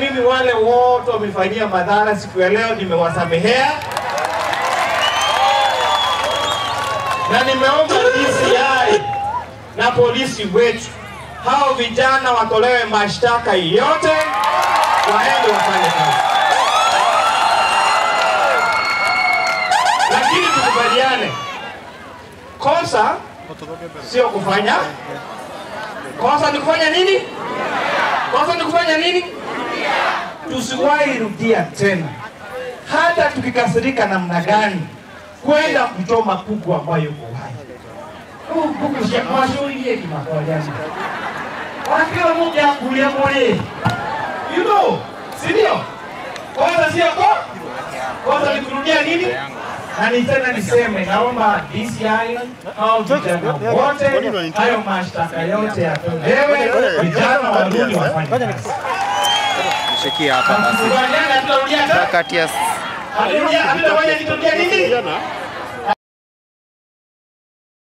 mimi wale wote wamefanyia madhara siku ya leo nimewasamehea, na nimeomba DCI na polisi wetu hao vijana watolewe mashtaka yote, waende wafanye kazi. Lakini tukubaliane, kosa sio kufanya kosa ni kufanya nini? Kosa ni kufanya nini? Tusiwahi rudia tena, hata tukikasirika namna gani, kwenda kuchoma kuku ambayo yuko hai. Kuku mwashuhudie kimakoliani wakiwa muja kulia mole, you know, si ndio? Kwanza sio kwa kwanza nikurudia nini? na ni tena niseme, naomba DCI au vijana wote, hayo mashtaka yote yatolewe, vijana warudi wafanye Shikia hapa basi. Kati ya